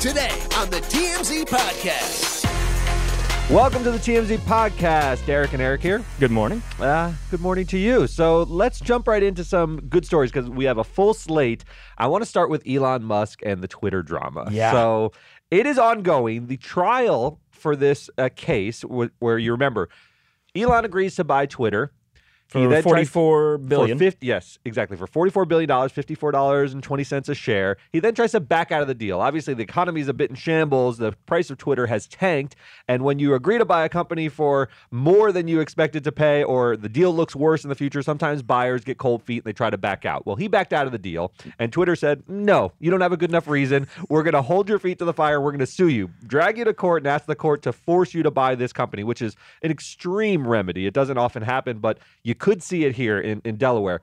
today on the TMZ Podcast. Welcome to the TMZ podcast. Derek and Eric here. Good morning. Uh, good morning to you. So let's jump right into some good stories because we have a full slate. I want to start with Elon Musk and the Twitter drama. Yeah. So it is ongoing. The trial for this uh, case, wh- where you remember, Elon agrees to buy Twitter. For forty-four billion. For 50, yes, exactly. For $44 billion, $54.20 a share. He then tries to back out of the deal. Obviously, the economy is a bit in shambles. The price of Twitter has tanked. And when you agree to buy a company for more than you expected to pay, or the deal looks worse in the future, sometimes buyers get cold feet and they try to back out. Well, he backed out of the deal. And Twitter said, no, you don't have a good enough reason. We're going to hold your feet to the fire. We're going to sue you, drag you to court, and ask the court to force you to buy this company, which is an extreme remedy. It doesn't often happen, but you could see it here in, in Delaware.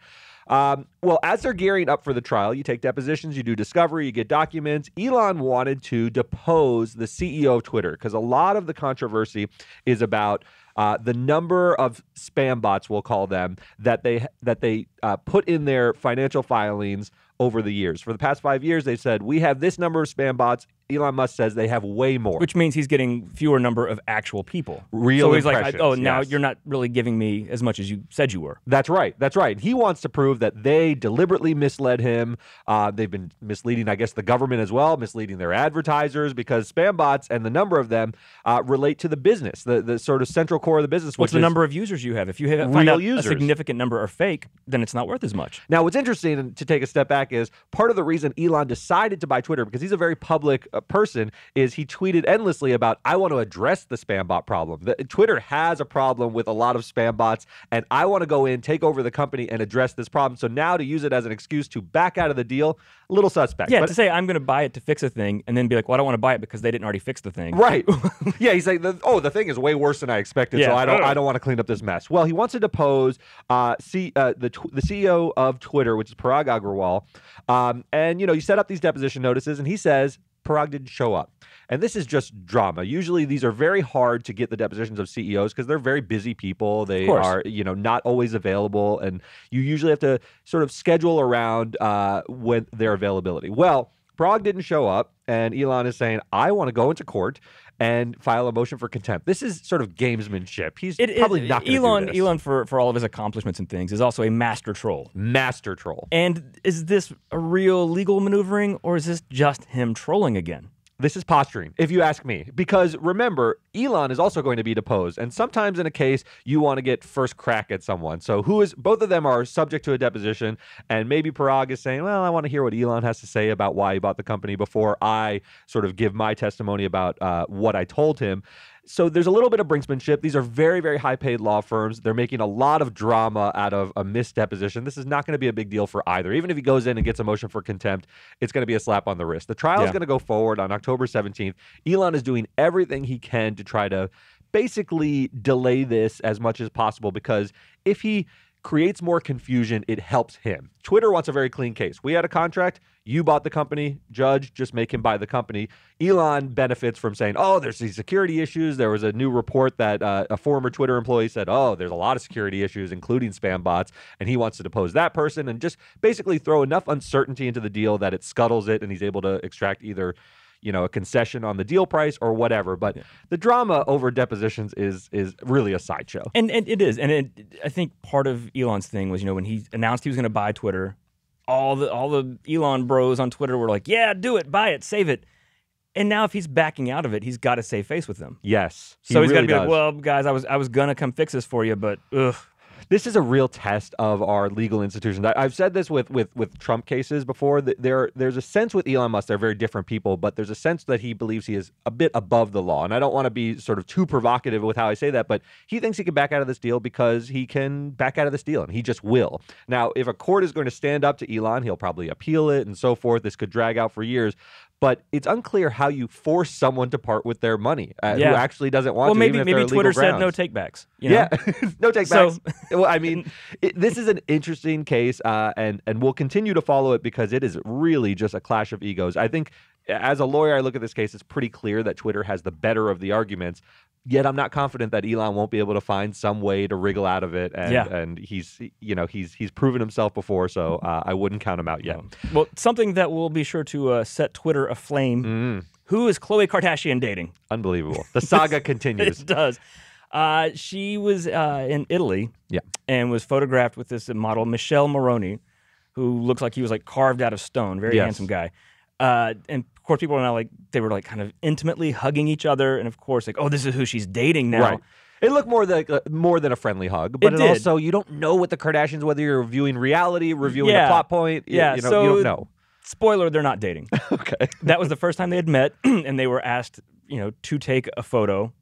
Um, well, as they're gearing up for the trial, you take depositions, you do discovery, you get documents. Elon wanted to depose the CEO of Twitter because a lot of the controversy is about uh, the number of spam bots, we'll call them, that they that they uh, put in their financial filings over the years. For the past five years, they said we have this number of spam bots. Elon Musk says they have way more. which means he's getting fewer number of actual people. Real So he's like, oh, now yes. you're not really giving me as much as you said you were. That's right. That's right. He wants to prove that they deliberately misled him. Uh, they've been misleading, I guess, the government as well, misleading their advertisers because spam bots and the number of them uh, relate to the business, the, the sort of central core of the business. What's the number of users you have? If you have, find out users. a significant number are fake, then it's not worth as much. Now, what's interesting to take a step back is part of the reason Elon decided to buy Twitter because he's a very public uh, person is he tweeted endlessly about I want to address the spam bot problem. The, Twitter has a problem with a lot of spam bots, and I want to go in, take over the company, and address this problem. So now to use it as an excuse to back out of the deal, a little suspect. Yeah, But- to say I'm going to buy it to fix a thing and then be like, well, I don't want to buy it because they didn't already fix the thing. Right. yeah, he's like, oh, the thing is way worse than I expected, yeah. so I don't, I don't want to clean up this mess. Well, he wants to depose uh, C, uh, the tw- the CEO of Twitter, which is Parag Agrawal, um, and you know, you set up these deposition notices, and he says Parag didn't show up. And this is just drama. Usually, these are very hard to get the depositions of CEOs because they're very busy people. They are, you know, not always available, and you usually have to sort of schedule around uh, when their availability. Well, Parag didn't show up, and Elon is saying, I want to go into court and file a motion for contempt. This is sort of gamesmanship. He's It, probably it- not going to Elon. Elon, for, for all of his accomplishments and things, is also a master troll. Master troll. And is this a real legal maneuvering or is this just him trolling again? This is posturing, if you ask me. Because remember, Elon is also going to be deposed. And sometimes in a case, you want to get first crack at someone. So who is both of them are subject to a deposition. And maybe Parag is saying, Well, I want to hear what Elon has to say about why he bought the company before I sort of give my testimony about uh, what I told him. So there's a little bit of brinksmanship. These are very, very high paid law firms. They're making a lot of drama out of a missed deposition. This is not going to be a big deal for either. Even if he goes in and gets a motion for contempt, it's going to be a slap on the wrist. The trial is Yeah. going to go forward on October 17th. Elon is doing everything he can to try to basically delay this as much as possible because if he creates more confusion, it helps him. Twitter wants a very clean case. We had a contract. You bought the company. Judge, just make him buy the company. Elon benefits from saying, oh, there's these security issues. There was a new report that uh, a former Twitter employee said, oh, there's a lot of security issues, including spam bots. And he wants to depose that person and just basically throw enough uncertainty into the deal that it scuttles it and he's able to extract either you know a concession on the deal price or whatever but the drama over depositions is is really a sideshow And, and it is, and it, I think part of Elon's thing was, you know, when he announced he was going to buy Twitter, all the all the Elon bros on Twitter were like, "Yeah, do it, buy it, save it." And now, if he's backing out of it, he's got to save face with them. yes he So he's got to be like, "Well, guys, I was I was gonna come fix this for you, but ugh, this is a real test of our legal institutions. I, I've said this with with with Trump cases before. There there's a sense with Elon Musk, they're very different people, but there's a sense that he believes he is a bit above the law. And I don't want to be sort of too provocative with how I say that, but he thinks he can back out of this deal because he can back out of this deal, and he just will. Now, if a court is going to stand up to Elon, he'll probably appeal it and so forth. This could drag out for years. But it's unclear how you force someone to part with their money uh, Yeah. who actually doesn't want well, to. maybe even if maybe Twitter said no takebacks. You know? Yeah, no takebacks. So- well, I mean, it, this is an interesting case, uh, and and we'll continue to follow it because it is really just a clash of egos. I think, as a lawyer, I look at this case. It's pretty clear that Twitter has the better of the arguments. Yet, I'm not confident that Elon won't be able to find some way to wriggle out of it. And, Yeah. and he's, you know, he's he's proven himself before, so uh, I wouldn't count him out yet. Well, something that will be sure to uh, set Twitter aflame Mm. Who is Khloe Kardashian dating? Unbelievable. The saga continues. It does. Uh, she was uh, in Italy Yeah. and was photographed with this model, Michele Morrone, who looks like he was like carved out of stone. Very Yes. handsome guy. Uh, and course, people are now like, they were like kind of intimately hugging each other. And of course, like, oh, this is who she's dating now. Right. It looked more like uh, more than a friendly hug, but It it did. also you don't know what the Kardashians whether you're reviewing reality, reviewing Yeah. a plot point. y- Yeah, you know, so- you don't know. Spoiler, they're not dating. Okay. that was the first time they had met, and they were asked, you know, to take a photo.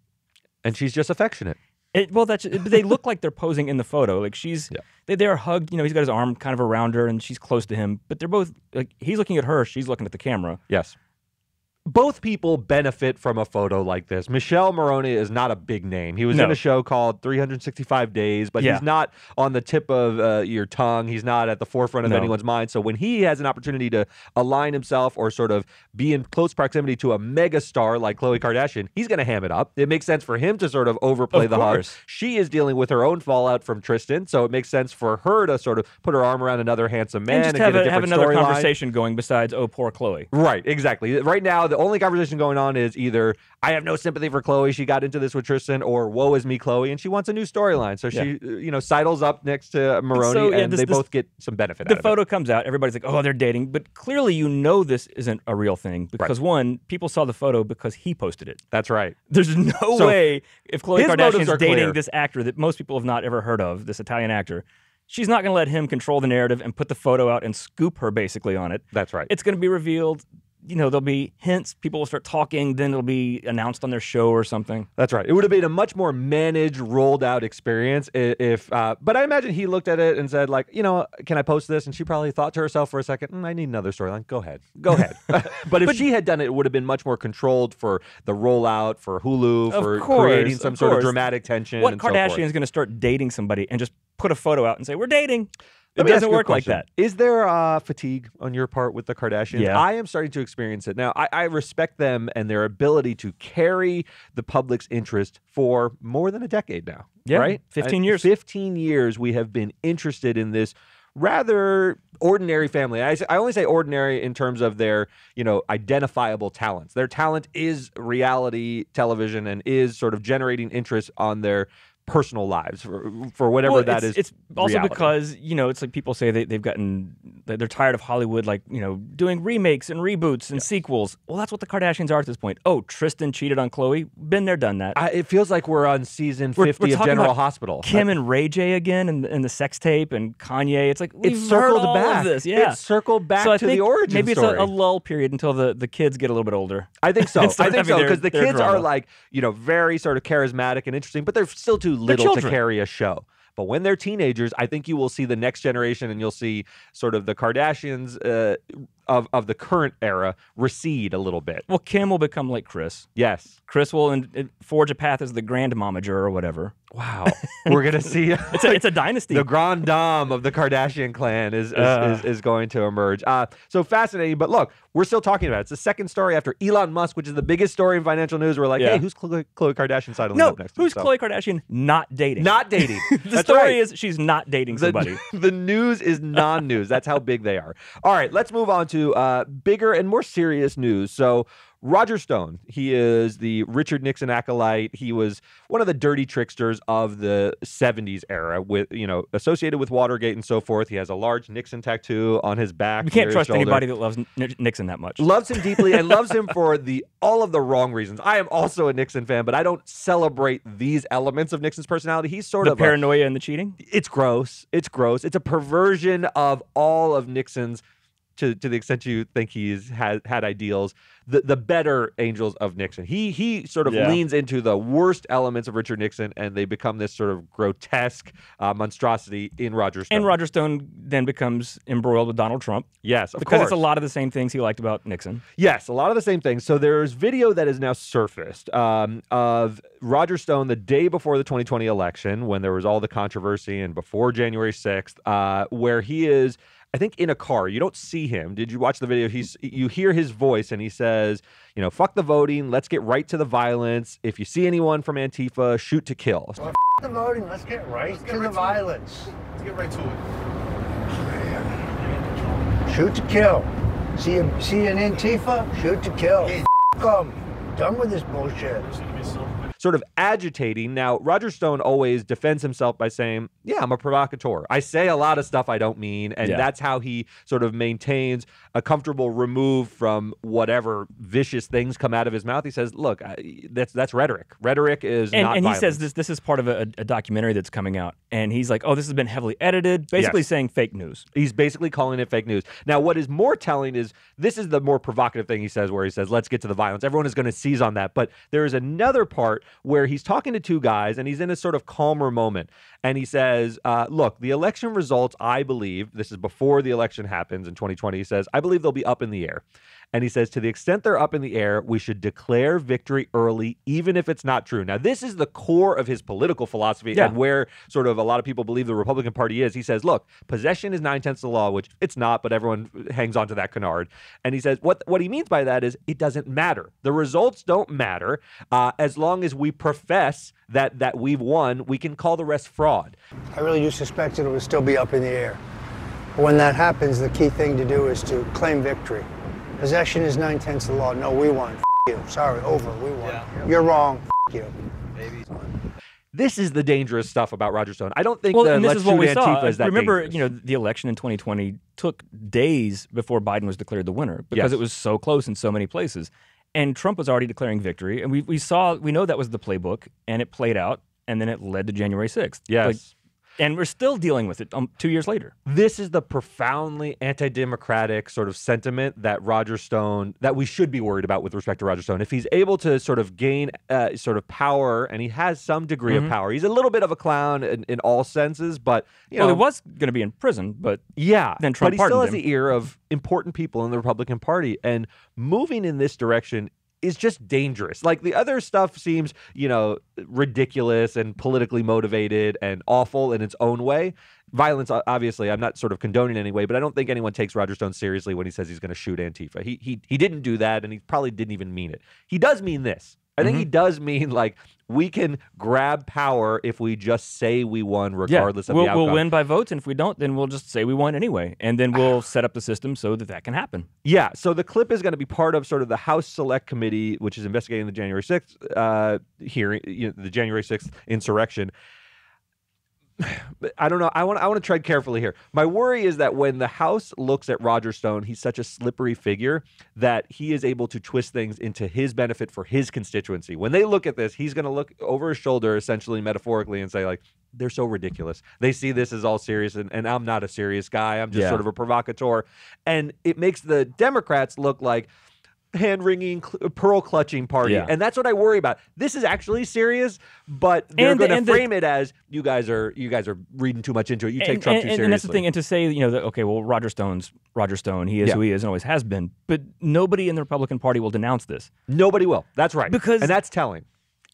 And she's just affectionate. It, well, that's they look like they're posing in the photo. Like she's, Yeah. they they are hugged. You know, he's got his arm kind of around her, and she's close to him. But they're both like he's looking at her, she's looking at the camera. Yes. Both people benefit from a photo like this. Michele Morrone is not a big name. He was in a show called 365 Days, but Yeah. he's not on the tip of uh, your tongue. He's not at the forefront of No. anyone's mind. So when he has an opportunity to align himself or sort of be in close proximity to a mega star like Khloe Kardashian, he's going to ham it up. It makes sense for him to sort of overplay Of the course. She is dealing with her own fallout from Tristan, so it makes sense for her to sort of put her arm around another handsome man and just and have, get a have another conversation going besides, oh, poor Khloe. Right, exactly. Right now, the only conversation going on is either I have no sympathy for Khloe, she got into this with Tristan, or woe is me, Khloe, and she wants a new storyline. So she, uh, you know, sidles up next to Morrone, So, yeah, and this- they this- both get some benefit The out of photo comes out, everybody's like, oh, they're dating. But clearly, you know, this isn't a real thing because one, people saw the photo because he posted it. That's right. There's no So, way if motives Kardashian's dating clear. this actor that most people have not ever heard of, this Italian actor, she's not going to let him control the narrative and put the photo out and scoop her basically on it. That's right. It's going to be revealed. You know, there'll be hints. People will start talking. Then it'll be announced on their show or something. That's right. It would have been a much more managed, rolled out experience if. Uh, but I imagine he looked at it and said, like, you know, can I post this? And she probably thought to herself for a second, "Mm, I need another storyline. Go ahead, go ahead. but if she had done it, it would have been much more controlled for the rollout, for Hulu, for course, creating some of sort of dramatic tension. What and so. Kardashian is going to start dating somebody and just put a photo out and say we're dating? It doesn't work like that. Is there uh, fatigue on your part with the Kardashians? Yeah. I am starting to experience it. Now, I, I respect them and their ability to carry the public's interest for more than a decade now. Yeah, right? 15 Uh, years. 15 years we have been interested in this rather ordinary family. I, I only say ordinary in terms of their, you know, identifiable talents. Their talent is reality television and is sort of generating interest on their personal lives for, for whatever Well, that it's, is. It's also reality. because you know it's like people say they, they've gotten they're tired of Hollywood like you know doing remakes and reboots and sequels. Well, that's what the Kardashians are at this point. Oh, Tristan cheated on Khloe. Been there, done that. I, it feels like we're on season We're- 50 we're of General Hospital. Kim and Ray J again and, and the sex tape and Kanye. It's like we've it's heard circled all back. Of this. Yeah. It's circled back so to the origin maybe it's a, a lull period until the, the kids get a little bit older. I think so. I think so because the kids are like, you know, very sort of charismatic and interesting, but they're still too little to carry a show. But when they're teenagers, I think you will see the next generation and you'll see sort of the Kardashians uh, of, of the current era recede a little bit. Well, Kim will become like Kris. Yes. Kris will in, forge a path as the grand momager or whatever. Wow. We're going to see It's a, it's a dynasty. the grand dame of the Kardashian clan is is, Uh. is, is going to emerge. Uh, so fascinating. But look, we're still talking about it. It's the second story after Elon Musk, which is the biggest story in financial news. We're like, Yeah. hey, who's Khloe, Khloe Kardashian sidling no, up next? who's So- Khloe Kardashian not dating? Not dating. the That's story right. is she's not dating somebody. The, the news is non-news. That's how big they are. All right, let's move on to uh, bigger and more serious news. So. Roger Stone, he is the Richard Nixon acolyte. He was one of the dirty tricksters of the 70s era with, you know, associated with Watergate and so forth. He has a large Nixon tattoo on his back. we near can't trust shoulder anybody that loves Nixon that much. loves him deeply and loves him for the all of the wrong reasons. I am also a Nixon fan, but I don't celebrate these elements of Nixon's personality. He's sort the of a, paranoia and the cheating. it's gross. It's gross. It's a perversion of all of Nixon's to, to the extent you think he's had had ideals, the the better angels of Nixon. He he sort of Yeah. leans into the worst elements of Richard Nixon, and they become this sort of grotesque uh, monstrosity in Roger Stone. And Roger Stone then becomes embroiled with Donald Trump yes, of course. because course. it's a lot of the same things he liked about Nixon. Yes, a lot of the same things. So there's video that is now surfaced um, of Roger Stone the day before the 2020 election, when there was all the controversy, and before January 6th, uh, where he is. I think in a car. You don't see him. Did you watch the video? He's you hear his voice and he says, you know, fuck the voting, let's get right to the violence. If you see anyone from Antifa, shoot to kill. the voting. Let's get right to the violence. Let's get right to it. Shoot to kill. See a, see an Antifa? Shoot to kill. Yeah, Welcome. Done with this bullshit. Sort of agitating. Now, Roger Stone always defends himself by saying, Yeah, I'm a provocateur. I say a lot of stuff I don't mean. And Yeah. that's how he sort of maintains a comfortable remove from whatever vicious things come out of his mouth. He says, Look, I, that's that's rhetoric. Rhetoric is and, not and he violence. says this this is part of a, a documentary that's coming out, and he's like, "Oh, this has been heavily edited," basically Yes. saying fake news. He's basically calling it fake news. Now, what is more telling is this is the more provocative thing he says, where he says, let's get to the violence. Everyone is going to seize on that. But there is another part where he's talking to two guys and he's in a sort of calmer moment. And he says, uh, look, the election results, I believe, this is before the election happens in 2020, he says, I believe they'll be up in the air. And he says, to the extent they're up in the air, we should declare victory early, even if it's not true. Now, this is the core of his political philosophy Yeah. and where sort of a lot of people believe the Republican Party is. He says, look, possession is nine tenths of the law, which it's not, but everyone hangs on to that canard. And he says, what, what he means by that is it doesn't matter. The results don't matter. Uh, as long as we profess that, that we've won, we can call the rest fraud. I really do suspect that it will still be up in the air. But when that happens, the key thing to do is to claim victory. Possession is nine tenths of the law. No, we won. F- you. Sorry, over. We won. You're wrong. F- you. This is the dangerous stuff about Roger Stone. I don't think Well, the and this let's is what we Antifa saw. is that Remember, dangerous. you know, the election in 2020 took days before Biden was declared the winner because Yes. it was so close in so many places, and Trump was already declaring victory. And we we saw we know that was the playbook, and it played out, and then it led to January 6th. Yes. Like, and we're still dealing with it um, two years later. this is the profoundly anti-democratic sort of sentiment that Roger Stone that we should be worried about with respect to Roger Stone. If he's able to sort of gain uh, sort of power, and he has some degree Mm-hmm. of power, he's a little bit of a clown in, in all senses, but you well, know, he was going to be in prison, but yeah, Then Trump but he still has pardoned the ear of important people in the Republican Party, and moving in this direction is just dangerous. Like the other stuff seems, you know, ridiculous and politically motivated and awful in its own way. Violence, obviously, I'm not sort of condoning anyway, but I don't think anyone takes Roger Stone seriously when he says he's going to shoot Antifa. He he he didn't do that, and he probably didn't even mean it. He does mean this. I think he does mean like we can grab power if we just say we won, regardless yeah, of we'll, the outcome. we'll win by votes, and if we don't, then we'll just say we won anyway, and then we'll set up the system so that that can happen. Yeah, so the clip is going to be part of sort of the House Select Committee, which is investigating the January 6th uh, hearing, you know, the January 6th insurrection. I don't know. I want I want to tread carefully here. My worry is that when the House looks at Roger Stone, he's such a slippery figure that he is able to twist things into his benefit for his constituency. When they look at this, he's going to look over his shoulder, essentially metaphorically, and say like, "They're so ridiculous. They see this as all serious, and, and I'm not a serious guy. I'm just Yeah. sort of a provocateur." And it makes the Democrats look like hand wringing, cl- uh, pearl clutching party, Yeah. and that's what I worry about. This is actually serious, but they're going to and the- frame it as you guys are you guys are reading too much into it. You take and, Trump and, too and- seriously. and that's the thing. And to say, you know, that, okay, well, Roger Stone's Roger Stone. He is Yeah. who he is and always has been. But nobody in the Republican Party will denounce this, Nobody will. That's right. Because- and that's telling.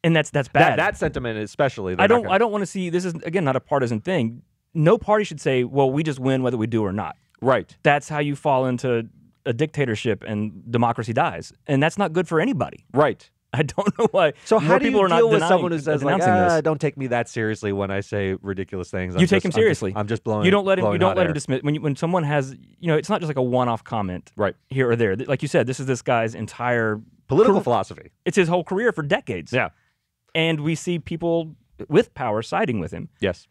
and that's that's bad. that sentiment, especially. I don't. gonna- I don't want to see. This is again not a partisan thing. No party should say, "Well, we just win whether we do or not." Right. That's how you fall into a dictatorship and democracy dies, and that's not good for anybody. Right. I don't know why. So how do people you are not deal with denying- someone who says like, ah, "Don't take me that seriously when I say ridiculous things"? I'm you take just- him I'm just- seriously. I'm just blowing. You don't let him. You don't let air. him dismiss when you, when someone has. You know, it's not just like a one-off comment, Right. Here or there. Like you said, this is this guy's entire Political career- philosophy. It's his whole career for decades. Yeah. and we see people with power siding with him. Yes.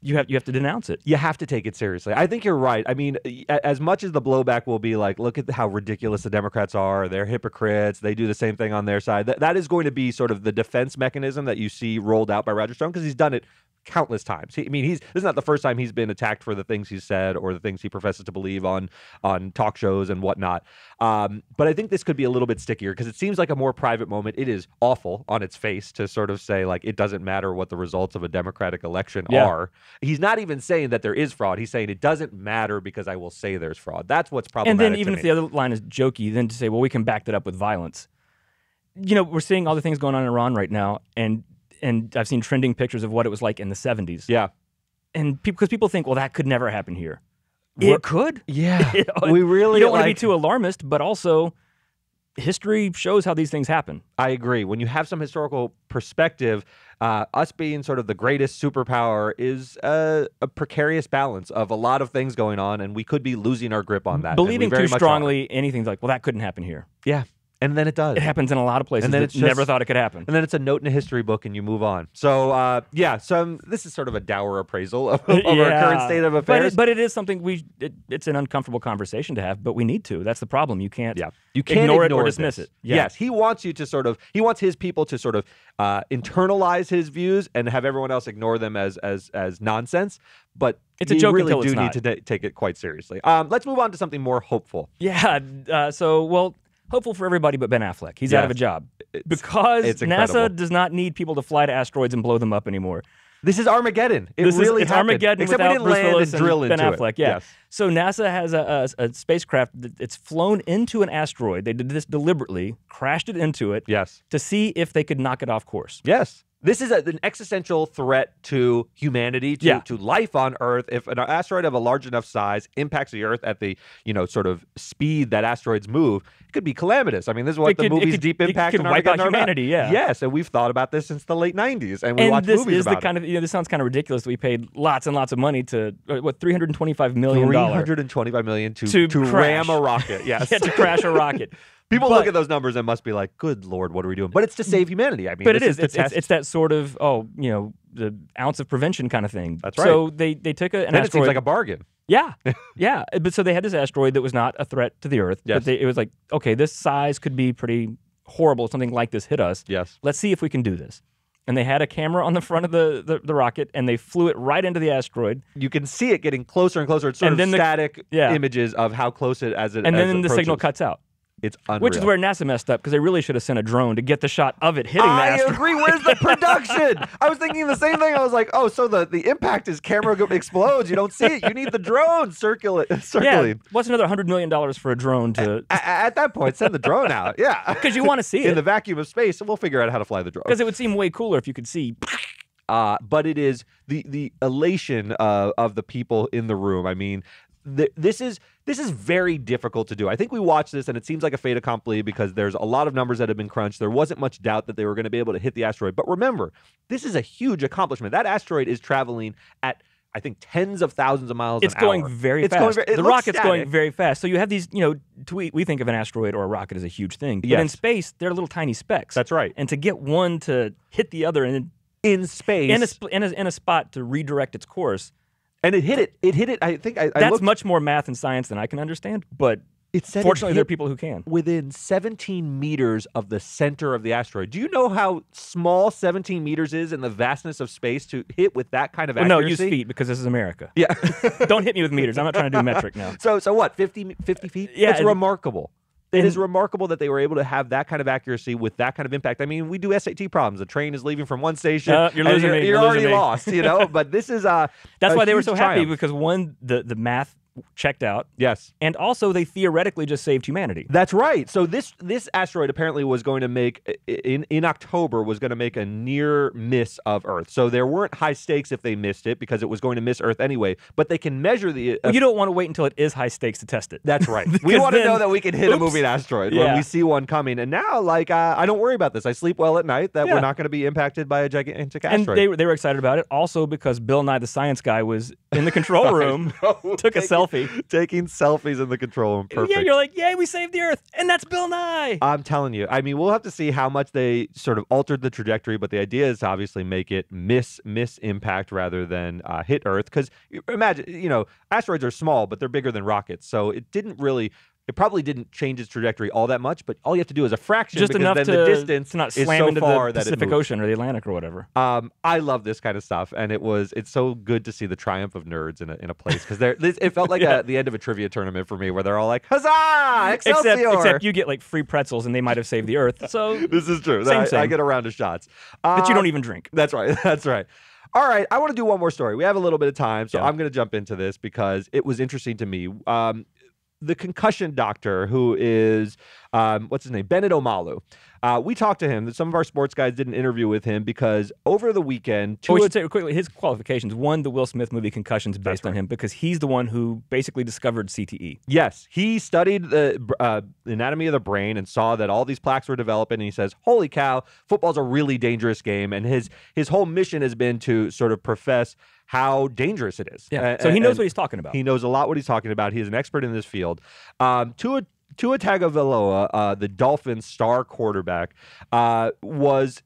You have you have to denounce it. you have to take it seriously. I think you're right. I mean, as much as the blowback will be like, look at how ridiculous the Democrats are. They're hypocrites. They do the same thing on their side. That, that is going to be sort of the defense mechanism that you see rolled out by Roger Stone because he's done it countless times. He, I mean, he's this is not the first time he's been attacked for the things he's said or the things he professes to believe on on talk shows and whatnot. Um, but I think this could be a little bit stickier because it seems like a more private moment. It is awful on its face to sort of say like it doesn't matter what the results of a democratic election Yeah. are. He's not even saying that there is fraud. He's saying it doesn't matter because I will say there's fraud. That's what's problematic. And then even if the other line is jokey, then to say, well, we can back that up with violence. You know, we're seeing all the things going on in Iran right now, and and I've seen trending pictures of what it was like in the 70s. yeah, And because people think, well, that could never happen here. What- It could. yeah, You know, we really You don't want to be too alarmist, but also history shows how these things happen. I agree. When you have some historical perspective, uh, us being sort of the greatest superpower is a, a precarious balance of a lot of things going on, and we could be losing our grip on that. Believing very too strongly anything's like, well, that couldn't happen here. Yeah. And then it does. It happens in a lot of places And then it's just- never thought it could happen. and then it's a note in a history book, and you move on. So, uh, yeah. So um, this is sort of a dour appraisal of, of our current state of But affairs. it, but it is something we. It, it's an uncomfortable conversation to have, but we need to. That's the problem. You can't. Yeah, you can't ignore, ignore, it or dismiss this. it. Yeah. Yes, he wants you to sort of he wants his people to sort of uh, internalize his views and have everyone else ignore them as as as nonsense. But It's a you joke really until do need to ta- take it quite seriously. Um, let's move on to something more hopeful. Yeah. Uh, so, well, hopeful for everybody but Ben Affleck. He's out of a job It's- because it's NASA does not need people to fly to asteroids and blow them up anymore. This is Armageddon. It this really is it's happened. Armageddon Except without we didn't Bruce land Willis and drill Ben into Affleck. it. Yeah. Yes. So NASA has a, a, a spacecraft that it's flown into an asteroid. They did this deliberately, crashed it into it Yes. to see if they could knock it off course. Yes. This is a, an existential threat to humanity, to, Yeah. to life on Earth. If an asteroid of a large enough size impacts the Earth at the, you know, sort of speed that asteroids move, it could be calamitous. I mean, this is what It the could- it movie's could- Deep it Impact could wipe out Armageddon are about. humanity, yeah. Yes, and we've thought about this since the late '90s, and we and watch this movies is the about kind of you know this sounds kind of ridiculous that we paid lots and lots of money to uh, what 325 million Three dollars hundred and twenty-five million to To to ram a rocket. Yes, yeah, to crash a rocket. people But- look at those numbers and must be like, "Good lord, what are we doing?" But it's to save humanity. I mean, but it this is. It's, it's, it's that sort of oh you know the ounce of prevention kind of thing. That's right. So they they took a, an then it asteroid. seems like a bargain. yeah, yeah. But so they had this asteroid that was not a threat to the Earth. Yes. But they, it was like okay, this size could be pretty horrible. if Something like this hit us. Yes. Let's see if we can do this. And they had a camera on the front of the, the, the rocket, and they flew it right into the asteroid. you can see it getting closer and closer. It's sort And of then the- static yeah. images of how close it as it And as then it the signal cuts out, It's unreal. which is where NASA messed up because they really should have sent a drone to get the shot of it hitting the I agree. Where's the production? I was thinking the same thing. I was like, oh, so the, the impact is camera go- explodes. You don't see it. You need the drone circulate Yeah, what's another hundred million dollars for a drone to? A- a- At that point, send the drone out. Yeah. Because you want to see it. In the vacuum of space, and we'll figure out how to fly the drone. Because it would seem way cooler if you could see. uh, but it is the the elation uh, of the people in the room. I mean, th- this is this is very difficult to do. I think we watched this and it seems like a fait accompli because there's a lot of numbers that have been crunched. There wasn't much doubt that they were going to be able to hit the asteroid. But remember, this is a huge accomplishment. That asteroid is traveling at I think tens of thousands of miles It's an going hour. very It's fast. going very- it the rocket's going very fast. So you have these, you know, we, we think of an asteroid or a rocket as a huge thing. But in space, they're little tiny specks. That's right. And to get one to hit the other and in space. in a, in a in a spot to redirect its course, and it hit it. It hit it. I think I, I that's looked, much more math and science than I can understand. But It said it fortunately, there are people who can. within 17 meters of the center of the asteroid. Do you know how small 17 meters is in the vastness of space to hit with that kind of Well, no, use feet because this is America. Yeah. Don't hit me with meters. I'm not trying to do metric now. so so what? 50 50 feet? Yeah, It's remarkable. It and- is remarkable that they were able to have that kind of accuracy with that kind of impact. I mean, we do SAT problems. The train is leaving from one station. Uh, you're losing you're, me. You're, You're already me. lost, you know. But this is uh That's a why they were so happy triumph. because one, the the math checked out, yes. and also they theoretically just saved humanity. That's right. So this this asteroid apparently was going to make in in October was going to make a near miss of Earth. So there weren't high stakes if they missed it because it was going to miss Earth anyway. But they can measure the. uh, you don't want to wait until it is high stakes to test it. that's right. we want to know that we can hit a moving asteroid when we see one coming. And now, like, uh, I don't worry about this. I sleep well at night that Yeah. we're not going to be impacted by a gigantic and asteroid. they, they were excited about it also because Bill Nye the Science Guy was in the control room, took a Taking- selfie. taking selfies in the control room. Perfect. Yeah, you're like, yay, we saved the Earth, and that's Bill Nye. I'm telling you. I mean, we'll have to see how much they sort of altered the trajectory, but the idea is to obviously make it miss miss impact rather than uh, hit Earth. Because imagine, you know, asteroids are small, but they're bigger than rockets, so it didn't really. It probably didn't change its trajectory all that much, but all you have to do is a fraction Just enough then to, the distance to not slam so into the Pacific. Ocean or the Atlantic or whatever. Um, I love this kind of stuff, and it was it's so good to see the triumph of nerds in a in a place because there it felt like Yeah. a, the end of a trivia tournament for me, where they're all like, "Huzzah, Excelsior!" Except, except you get like free pretzels, and they might have saved the Earth. So, this is true. Same, I, I get a round of shots, but you Uh, don't even drink. That's right. That's right. All right. I want to do one more story. We have a little bit of time, so Yeah. I'm going to jump into this because it was interesting to me. Um, the concussion doctor, who is um, what's his name, Bennet Omalu. Uh, we talked to him. That Some of our sports guys did an interview with him because over the weekend, Oh, we Tua- should say quickly his qualifications. One, the Will Smith movie Concussions based on him because he's the one who basically discovered. CTE. Yes, he studied the uh, anatomy of the brain and saw that all these plaques were developing. And he says, "Holy cow, football's a really dangerous game." And his his whole mission has been to sort of profess how dangerous it is. A- so he knows what he's talking about. He knows a lot what he's talking about. He is an expert in this field. Um, Tua Tua Tagovailoa, uh, the Dolphins' star quarterback, uh, was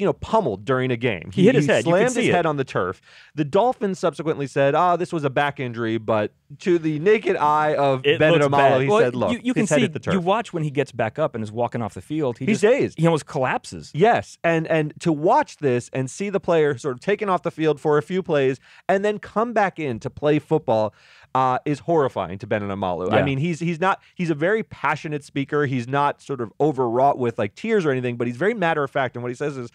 you know, pummeled during a game. He hit his head. You Slammed his it. head on the turf. The Dolphins subsequently said, "Ah, this was a back injury," but to the naked eye of It looks Omalu, he Well, said, "Look, you, you can head see the turf." you watch when he gets back up and is walking off the field. He He's just, dazed. He almost collapses. Yes, and and to watch this and see the player sort of taken off the field for a few plays and then come back in to play football uh, is horrifying to Bennet Omalu. I mean, he's he's not he's a very passionate speaker. He's not sort of overwrought with like tears or anything, but he's very matter of fact. And what he says is,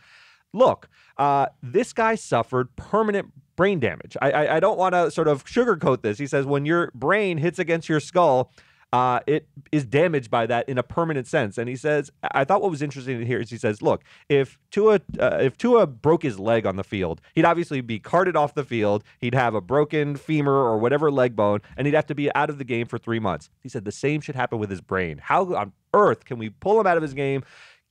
"Look, uh, this guy suffered permanent." Brain damage. I I, I don't want to sort of sugarcoat this. He says when your brain hits against your skull, uh, it is damaged by that in a permanent sense. And he says, I thought what was interesting to hear is he says, look, if Tua uh, if Tua broke his leg on the field, he'd obviously be carted off the field. He'd have a broken femur or whatever leg bone, and he'd have to be out of the game for three months. He said the same should happen with his brain. How on earth can we pull him out of his game?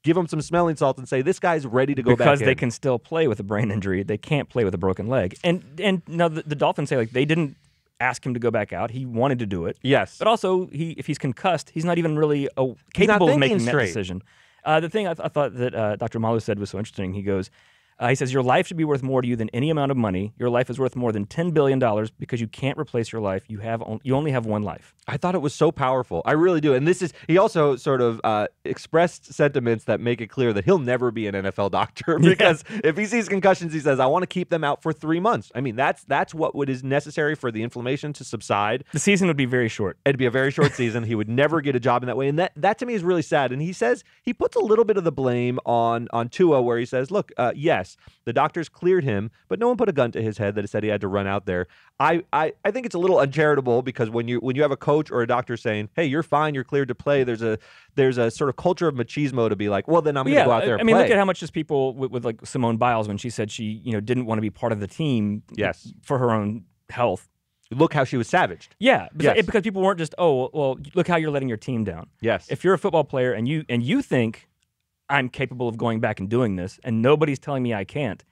Give him some smelling salts and say this guy's ready to go back? because they in. can still play with a brain injury. They can't play with a broken leg. And and now the, the Dolphins say like they didn't ask him to go back out. He wanted to do it. Yes. But also, he if he's concussed, he's not even really uh, capable of making straight. that decision. Uh, the thing I, th- I thought that uh, Dr. Malu said was so interesting. He goes, uh, he says, Your life should be worth more to you than any amount of money. Your life is worth more than $10 billion because you can't replace your life. You have on- you only have one life. I thought it was so powerful. I really do. And this is, he also sort of uh, expressed sentiments that make it clear that he'll never be an NFL doctor because if he sees concussions, he says, I want to keep them out for three months. I mean, that's that's what would is necessary for the inflammation to subside. The season would be very short. It'd be a very short season. He would never get a job in that way. And that, that to me is really sad. And he says, he puts a little bit of the blame on, on Tua, where he says, look, uh, yes, the doctors cleared him, but no one put a gun to his head that said he had to run out there. I, I, I think it's a little uncharitable because when you when you have a coach or a doctor saying, "Hey, you're fine, you're cleared to play," there's a there's a sort of culture of machismo to be like, "Well, then I'm going to yeah, go out there I mean, play." look at how much just people with, with like Simone Biles when she said she you know didn't want to be part of the team. Yes. for her own health. look how she was savaged. Yeah, because, Yes. because people weren't just oh well, look how you're letting your team down. Yes. If you're a football player and you and you think I'm capable of going back and doing this, and nobody's telling me I can't,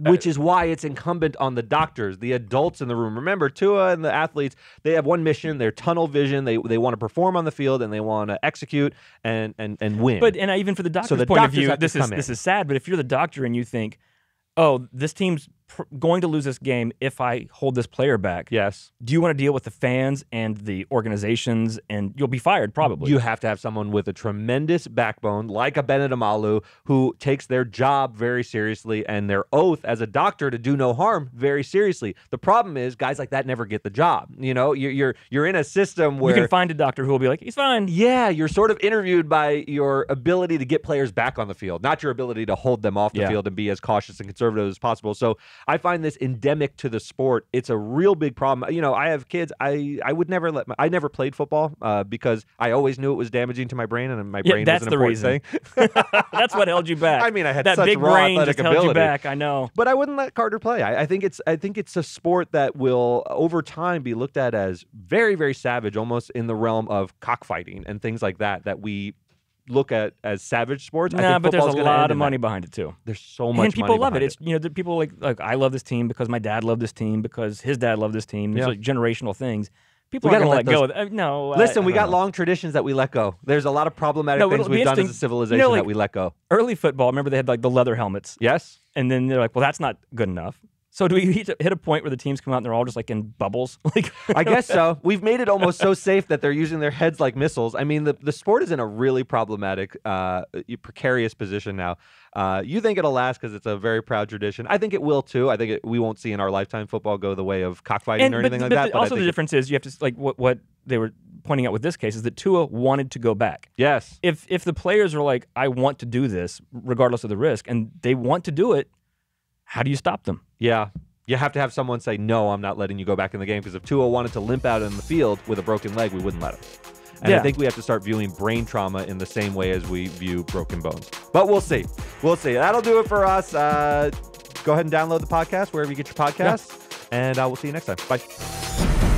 which is why it's incumbent on the doctors, the adults in the room. Remember, Tua and the athletes, they have one mission, their tunnel vision. They they want to perform on the field and they want to execute and and and win. But and even for the doctor's the point of view, this is this is sad. But if you're the doctor and you think, oh, this team's pr- going to lose this game if I hold this player back, yes, do you want to deal with the fans and the organizations? And you'll be fired probably. you have to have someone with a tremendous backbone, like a Bennet Omalu, who takes their job very seriously and their oath as a doctor to do no harm very seriously. The problem is, guys like that never get the job. You know, you're you're, you're in a system where you can find a doctor who will be like, he's fine. Yeah, you're sort of interviewed by your ability to get players back on the field, not your ability to hold them off the Yeah. field and be as cautious and conservative as possible. So I find this endemic to the sport. It's a real big problem. You know, I have kids. I I would never let my, I never played football uh, because I always knew it was damaging to my brain, and my Yeah, brain that's was an the important reason. thing. That's what held you back. I mean, I had that such big raw brain athletic just held you ability. back. I know. But I wouldn't let Carter play. I, I think it's I think it's a sport that will over time be looked at as very very savage, almost in the realm of cockfighting and things like that. That we look at as savage sports. I Nah, but there's a lot of money that. behind it too. There's so much. and people money love it. behind It's you know, the people like like I love this team because my dad loved this team because his dad loved this team. There's Yeah. like generational things. People We gotta let, let go. Uh, no, Listen, I we got know. long traditions that we let go. There's a lot of problematic No, things we've done as a civilization You know, like- that we let go. early football. Remember they had like the leather helmets, Yes. and then they're like, well, that's not good enough. So do we hit a point where the teams come out and they're all just like in bubbles? like I guess so. We've made it almost so safe that they're using their heads like missiles. I mean, the, the sport is in a really problematic, uh, precarious position now. Uh, you think it'll last because it's a very proud tradition. I think it will too. I think it, we won't see in our lifetime football go the way of cockfighting and or but, anything like but that. the- but also the difference is you have to like what what they were pointing out with this case is that Tua wanted to go back. yes, If if the players are like, I want to do this regardless of the risk, and they want to do it, how do you stop them? yeah. You have to have someone say, "No, I'm not letting you go back in the game." Because if Tua wanted to limp out in the field with a broken leg, we wouldn't let him. And I think we have to start viewing brain trauma in the same way as we view broken bones. But we'll see. We'll see. That'll do it for us. Uh, go ahead and download the podcast wherever you get your podcasts. And uh, we'll see you next time. Bye.